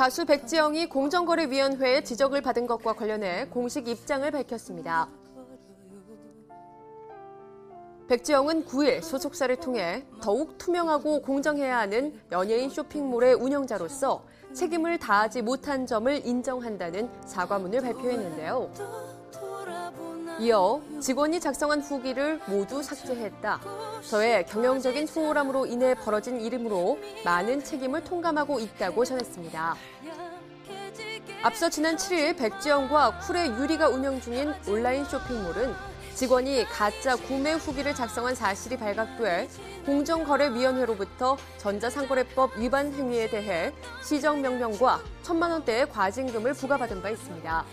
가수 백지영이 공정거래위원회의 지적을 받은 것과 관련해 공식 입장을 밝혔습니다. 백지영은 9일 소속사를 통해 더욱 투명하고 공정해야 하는 연예인 쇼핑몰의 운영자로서 책임을 다하지 못한 점을 인정한다는 사과문을 발표했는데요. 이어 직원이 작성한 후기를 모두 삭제했다. 저의 경영적인 소홀함으로 인해 벌어진 일이므로 많은 책임을 통감하고 있다고 전했습니다. 앞서 지난 7일 백지영과 쿨의 유리가 운영 중인 온라인 쇼핑몰은 직원이 가짜 구매 후기를 작성한 사실이 발각돼 공정거래위원회로부터 전자상거래법 위반 행위에 대해 시정명령과 천만 원대의 과징금을 부과받은 바 있습니다.